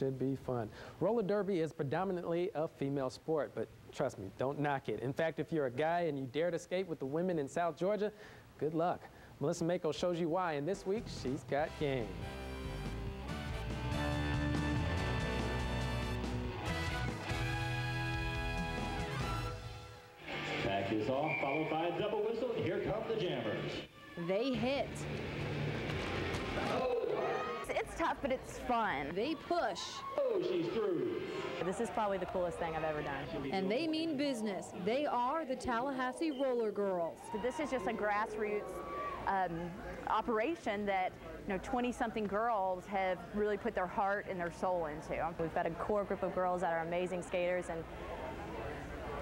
should be fun. Roller derby is predominantly a female sport, but trust me, don't knock it. In fact, if you're a guy and you dare to skate with the women in South Georgia, good luck. Melissa Mako shows you why, and this week, she's got game. Back is off, followed by a double whistle, and here come the jammers. They hit. It's tough, but it's fun. They push. Oh, she's through. This is probably the coolest thing I've ever done. And they mean business. They are the Tallahassee Roller Girls. So this is just a grassroots um, operation that you know 20-something girls have really put their heart and their soul into. We've got a core group of girls that are amazing skaters and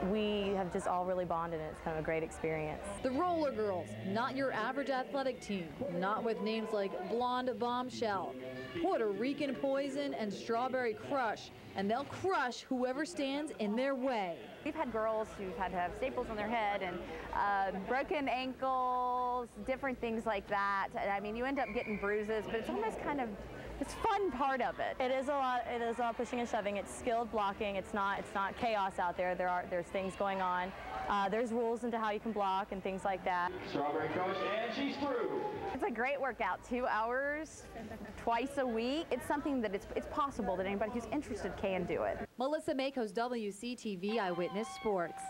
we have just all really bonded and it's kind of a great experience. The Roller Girls, not your average athletic team, not with names like Blonde Bombshell, Puerto Rican Poison, and Strawberry Crush, and they'll crush whoever stands in their way. We've had girls who've had to have staples on their head and uh, broken ankles, different things like that. I mean, you end up getting bruises, but it's almost kind of it's fun part of it. It is a lot. It is a lot pushing and shoving. It's skilled blocking. It's not. It's not chaos out there. There are there's things going on. Uh, there's rules into how you can block and things like that. Strawberry Crush, and she's through. It's a great workout. Two hours, twice a week. It's something that it's it's possible that anybody who's interested can do it. Melissa Mako's WCTV Eyewitness Sports.